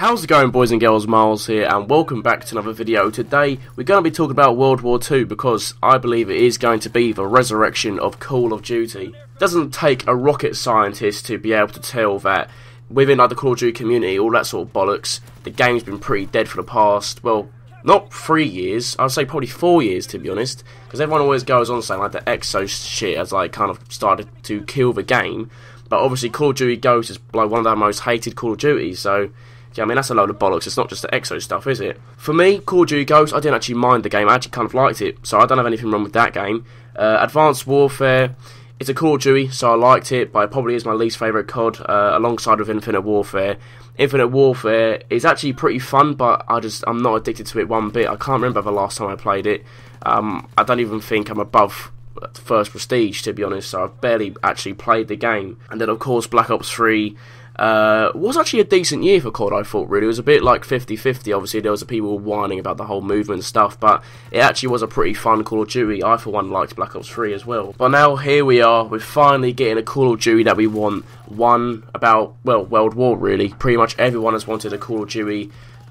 How's it going boys and girls, Miles here and welcome back to another video. Today we're going to be talking about World War II because I believe it is going to be the resurrection of Call of Duty. It doesn't take a rocket scientist to be able to tell that within like the Call of Duty community, all that sort of bollocks, the game's been pretty dead for the past, well, not three years, I'd say probably four years to be honest, because everyone always goes on saying like the Exo shit has like kind of started to kill the game, but obviously Call of Duty Ghosts is like one of our most hated Call of Duty, so yeah, I mean, that's a load of bollocks. It's not just the EXO stuff, is it? For me, Call of Duty Ghosts, I didn't actually mind the game. I actually kind of liked it, so I don't have anything wrong with that game. Uh, Advanced Warfare, it's a Call of Duty, so I liked it, but it probably is my least favourite COD, uh, alongside with Infinite Warfare. Infinite Warfare is actually pretty fun, but I just I'm not addicted to it one bit. I can't remember the last time I played it. Um, I don't even think I'm above first prestige to be honest so I've barely actually played the game and then of course Black Ops 3 uh, was actually a decent year for COD, I thought, really. It was a bit like 50 50. Obviously, there was people whining about the whole movement stuff, but it actually was a pretty fun Call of Duty. I, for one, liked Black Ops 3 as well. But now, here we are. We're finally getting a Call of Duty that we want. One about, well, World War, really. Pretty much everyone has wanted a Call of Duty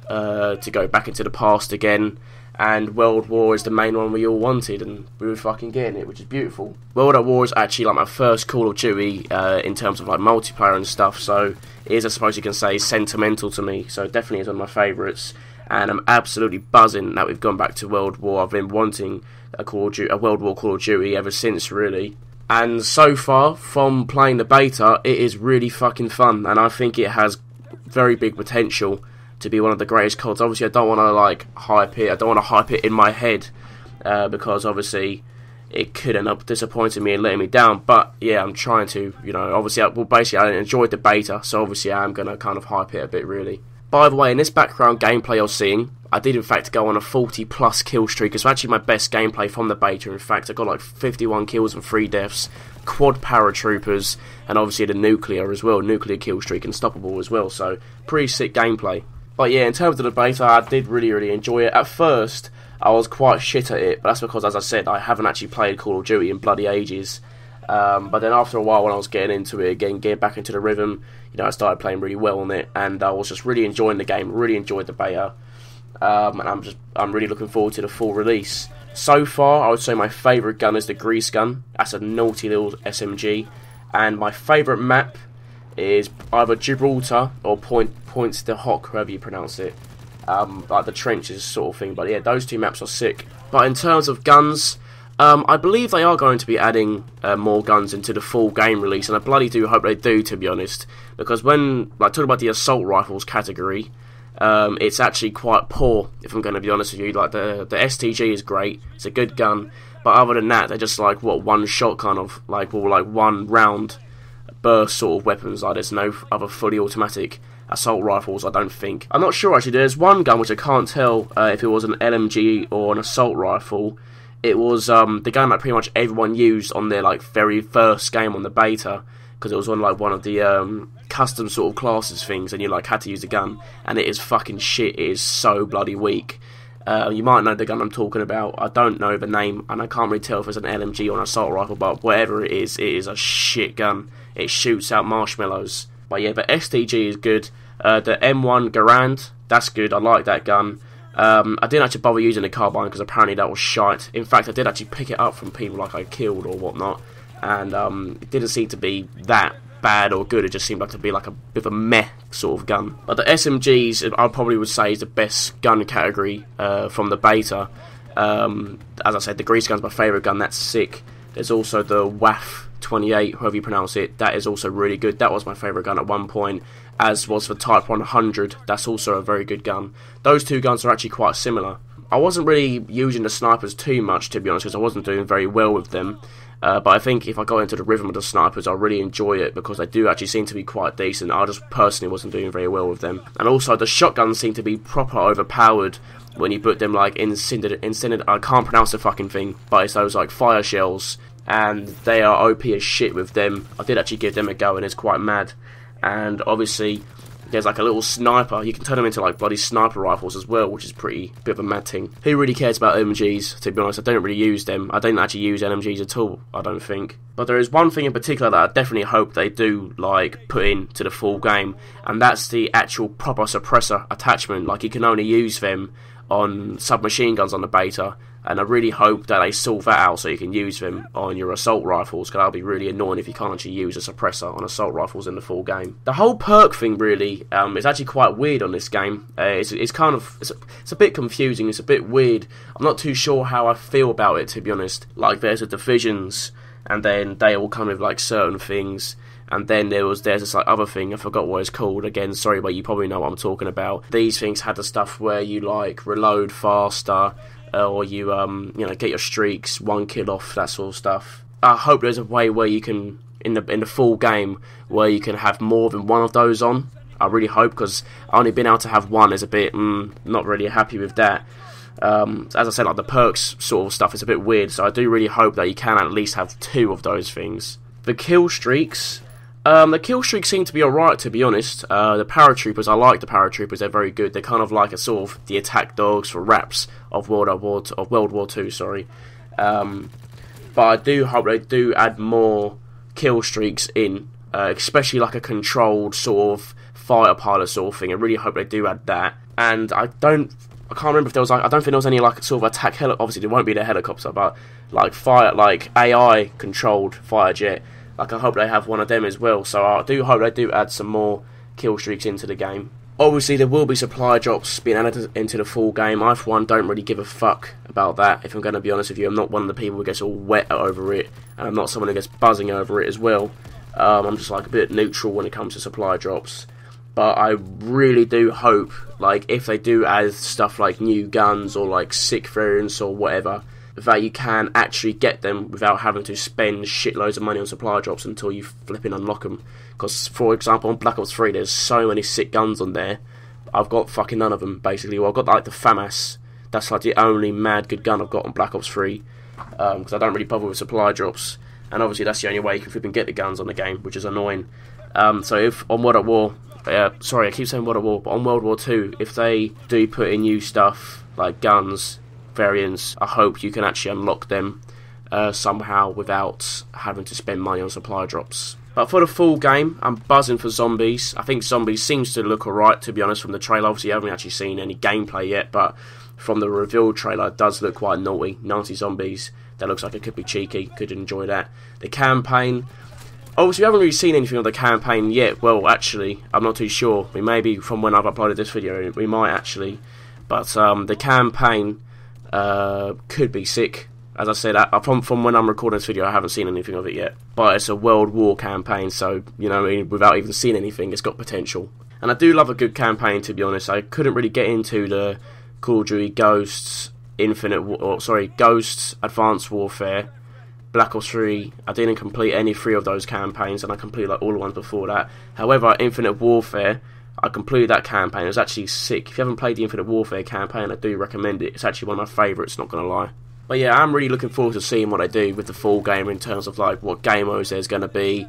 uh, to go back into the past again and World War is the main one we all wanted, and we were fucking getting it, which is beautiful. World at War is actually like my first Call of Duty uh, in terms of like multiplayer and stuff, so it is, I suppose you can say, sentimental to me. So definitely is one of my favourites, and I'm absolutely buzzing that we've gone back to World War. I've been wanting a Call of Duty, a World War Call of Duty ever since, really. And so far, from playing the beta, it is really fucking fun, and I think it has very big potential to be one of the greatest CODs. Obviously, I don't want to like hype it. I don't want to hype it in my head uh, because obviously it could end up disappointing me and letting me down. But yeah, I'm trying to, you know, obviously, I, well, basically, I enjoyed the beta, so obviously, I am going to kind of hype it a bit, really. By the way, in this background gameplay you're seeing, I did in fact go on a 40 plus kill streak. It's actually my best gameplay from the beta. In fact, I got like 51 kills and 3 deaths, quad paratroopers, and obviously the nuclear as well. Nuclear kill streak, unstoppable as well. So, pretty sick gameplay. But yeah, in terms of the beta, I did really, really enjoy it. At first, I was quite shit at it, but that's because, as I said, I haven't actually played Call of Duty in bloody ages. Um, but then after a while, when I was getting into it again, getting back into the rhythm, you know, I started playing really well on it, and I was just really enjoying the game. Really enjoyed the beta, um, and I'm just I'm really looking forward to the full release. So far, I would say my favourite gun is the Grease gun. That's a naughty little SMG, and my favourite map is either Gibraltar or Point Points de Hoc, however you pronounce it. Um, like the trenches sort of thing. But yeah, those two maps are sick. But in terms of guns, um, I believe they are going to be adding uh, more guns into the full game release, and I bloody do hope they do, to be honest. Because when like talking about the assault rifles category, um, it's actually quite poor. If I'm going to be honest with you, like the the STG is great, it's a good gun, but other than that, they're just like what one shot kind of like or like one round burst sort of weapons. Like there's no other fully automatic assault rifles. I don't think. I'm not sure actually. There's one gun which I can't tell uh, if it was an LMG or an assault rifle. It was um, the gun that pretty much everyone used on their like very first game on the beta because it was on like one of the um, custom sort of classes things, and you like had to use the gun, and it is fucking shit. It is so bloody weak. Uh, you might know the gun I'm talking about. I don't know the name, and I can't really tell if it's an LMG or an assault rifle, but whatever it is, it is a shit gun. It shoots out marshmallows. But yeah, the STG is good. Uh, the M1 Garand, that's good. I like that gun. Um, I didn't actually bother using the carbine because apparently that was shite. In fact, I did actually pick it up from people like I killed or whatnot, and um, it didn't seem to be that bad or good. It just seemed like to be like a bit of a meh sort of gun. But the SMGs, I probably would say, is the best gun category uh, from the beta. Um, as I said, the grease gun's my favourite gun. That's sick. There's also the Waffe 28, however you pronounce it. That is also really good. That was my favourite gun at one point, as was the Type 100. That's also a very good gun. Those two guns are actually quite similar. I wasn't really using the snipers too much, to be honest, because I wasn't doing very well with them. Uh, but I think if I go into the rhythm of the snipers, I'll really enjoy it because they do actually seem to be quite decent. I just personally wasn't doing very well with them. And also, the shotguns seem to be proper overpowered when you put them like in cinder, I can't pronounce the fucking thing, but it's those like fire shells and they are OP as shit with them. I did actually give them a go and it's quite mad. And obviously, there's like a little sniper. You can turn them into like bloody sniper rifles as well, which is pretty bit of a mad thing. Who really cares about MGs? To be honest, I don't really use them. I don't actually use LMGs at all. I don't think. But there is one thing in particular that I definitely hope they do like put into the full game, and that's the actual proper suppressor attachment. Like you can only use them on submachine guns on the beta and I really hope that they sort that out so you can use them on your assault rifles, because that'll be really annoying if you can't actually use a suppressor on assault rifles in the full game. The whole perk thing really um, is actually quite weird on this game. Uh, it's, it's kind of it's a, it's a bit confusing. It's a bit weird. I'm not too sure how I feel about it to be honest. Like there's the divisions, and then they all come with like certain things and then there was there's this like other thing I forgot what it's called again sorry but you probably know what I'm talking about these things had the stuff where you like reload faster uh, or you um, you know get your streaks, one kill off, that sort of stuff. I hope there's a way where you can in the in the full game where you can have more than one of those on. I really hope because I only being able to have one is a bit mm, not really happy with that. Um, as I said, like the perks sort of stuff is a bit weird, so I do really hope that you can at least have two of those things. The kill streaks, um, the kill streaks seem to be alright, to be honest. Uh, the paratroopers, I like the paratroopers. They're very good. They're kind of like a sort of the attack dogs for raps of World War II, of World War Two. Sorry, um, but I do hope they do add more kill streaks in, uh, especially like a controlled sort of fighter pilot sort of thing. I really hope they do add that. And I don't, I can't remember if there was like, I don't think there was any like sort of attack heli. Obviously, there won't be the helicopter, but like fire, like AI controlled fire jet like I hope they have one of them as well. So I do hope they do add some more kill streaks into the game. Obviously, there will be supply drops being added into the full game. I, for one, don't really give a fuck about that. If I'm going to be honest with you, I'm not one of the people who gets all wet over it, and I'm not someone who gets buzzing over it as well. Um, I'm just like a bit neutral when it comes to supply drops. But I really do hope, like, if they do add stuff like new guns or like sick variants or whatever, that you can actually get them without having to spend shitloads of money on supply drops until you flipping unlock them. Because, for example, on Black Ops 3, there's so many sick guns on there. I've got fucking none of them, basically. Well, I've got like the FAMAS. That's like the only mad good gun I've got on Black Ops 3. Because um, I don't really bother with supply drops. And obviously, that's the only way you can flipping get the guns on the game, which is annoying. Um, so, if on World at War, uh, sorry, I keep saying World at War, but on World War 2, if they do put in new stuff like guns variants, I hope you can actually unlock them uh, somehow without having to spend money on supply drops. But for the full game, I'm buzzing for zombies. I think zombies seems to look alright, to be honest, from the trailer. Obviously, I haven't actually seen any gameplay yet, but from the reveal trailer, it does look quite naughty. Nazi zombies. That looks like it could be cheeky. Could enjoy that. The campaign. Obviously, we haven't really seen anything of the campaign yet. Well, actually, I'm not too sure. We maybe from when I've uploaded this video, we might actually. But um, the campaign uh, could be sick. As I said, I, from from when I'm recording this video, I haven't seen anything of it yet. But it's a World War campaign, so you know, without even seeing anything, it's got potential. And I do love a good campaign, to be honest. I couldn't really get into the Call of Duty Ghosts Infinite, or sorry, Ghosts Advanced Warfare, Black Ops 3. I didn't complete any three of those campaigns, and I completed like all the ones before that. However, Infinite Warfare I completed that campaign. It was actually sick. If you haven't played the Infinite Warfare campaign, I do recommend it. It's actually one of my favourites, not going to lie. But yeah, I'm really looking forward to seeing what they do with the full game in terms of like what game modes there's going to be,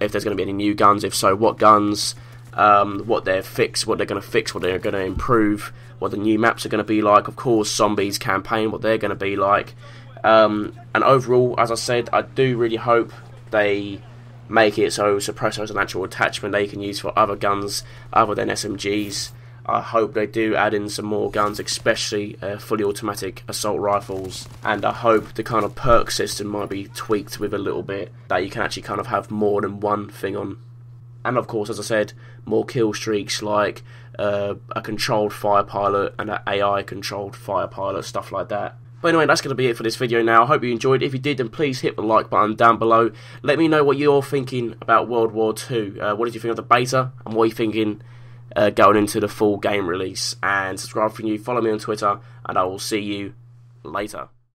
if there's going to be any new guns, if so, what guns, um, what they're fix, what they're going to fix, what they're going to improve, what the new maps are going to be like. Of course, zombies campaign, what they're going to be like. Um, and overall, as I said, I do really hope they make it so suppressor is an actual attachment they can use for other guns other than SMGs. I hope they do add in some more guns, especially uh, fully automatic assault rifles. And I hope the kind of perk system might be tweaked with a little bit, that you can actually kind of have more than one thing on. And of course, as I said, more kill streaks like uh, a controlled fire pilot and an AI controlled fire pilot, stuff like that. But anyway, that's going to be it for this video now. I hope you enjoyed. If you did, then please hit the like button down below. Let me know what you're thinking about World War II. Uh, what did you think of the beta? And what are you thinking uh, going into the full game release? And subscribe for new. Follow me on Twitter. And I will see you later.